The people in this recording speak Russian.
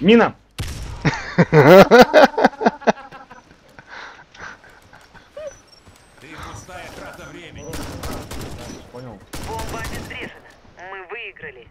Мина! Ты пустая трата времени. Понял. Бомба обезврежена. Мы выиграли.